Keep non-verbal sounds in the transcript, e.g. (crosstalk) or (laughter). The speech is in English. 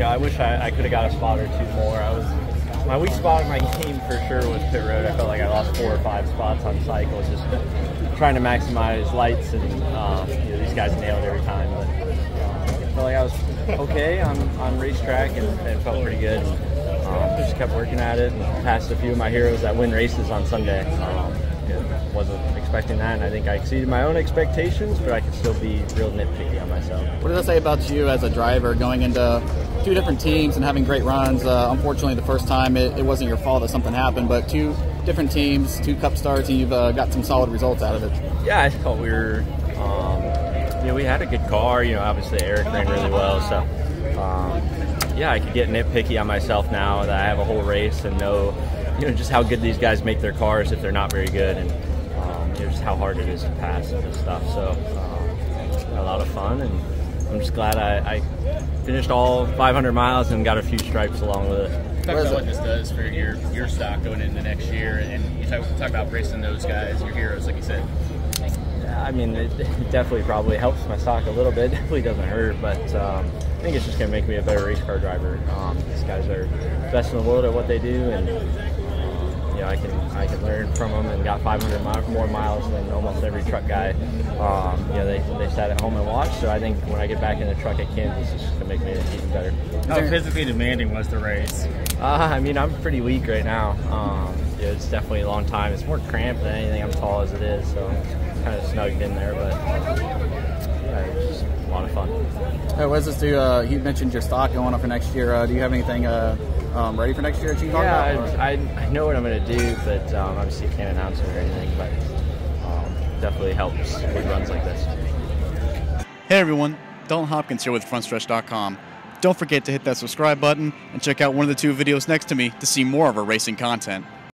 know, I wish I, I could have got a spot or two more. I was my weak spot in my game for sure was pit road. I felt like I lost four or five spots on cycles, just trying to maximize lights, and um, you know, these guys nailed every time. But um, I felt like I was okay on, on racetrack and, and felt pretty good. Um, just kept working at it and passed a few of my heroes that win races on Sunday. Um, wasn't expecting that, and I think I exceeded my own expectations, but I could still be real nitpicky on myself. What does that say about you as a driver going into two different teams and having great runs? Uh, unfortunately, the first time it, it, wasn't your fault that something happened, but two different teams, two cup starts, and you've uh, got some solid results out of it. Yeah, I thought we were, um, you know, we had a good car. You know, obviously Erik ran really well, so. Um, yeah, I could get nitpicky on myself now that I have a whole race and know, (laughs) you know, just how good these guys make their cars if they're not very good, and you know, just how hard it is to pass and stuff. So um, a lot of fun, and I'm just glad I, I, finished all 500 miles and got a few stripes along with it. Talk about what this does for your your stock going into next year, and you talk, talk about racing those guys, your heroes, like you said. I mean, it, (laughs) it definitely probably helps my stock a little bit. It (laughs) definitely doesn't hurt, but um, I think it's just going to make me a better race car driver. Um, these guys are best in the world at what they do, and you know, I can I can learn from them and got 500 mi- more miles than almost every truck guy. Um, you know, they, they sat at home and watched. So I think when I get back in the truck at Kansas, it's just gonna make me even better. How physically demanding was the race? Uh, I mean, I'm pretty weak right now. Um, yeah, it's definitely a long time. It's more cramped than anything. I'm tall as it is, so kind of snugged in there, but yeah, fun. Hey, what does this do? Uh, you mentioned your stock going up for next year. Uh, do you have anything? Uh, um, ready for next year? That you yeah, about, I, I, know what I'm going to do, but um, obviously can't announce it or anything. But um, definitely helps with runs like this. Hey everyone, Dalton Hopkins here with FrontStretch.com. Don't forget to hit that subscribe button and check out one of the two videos next to me to see more of our racing content.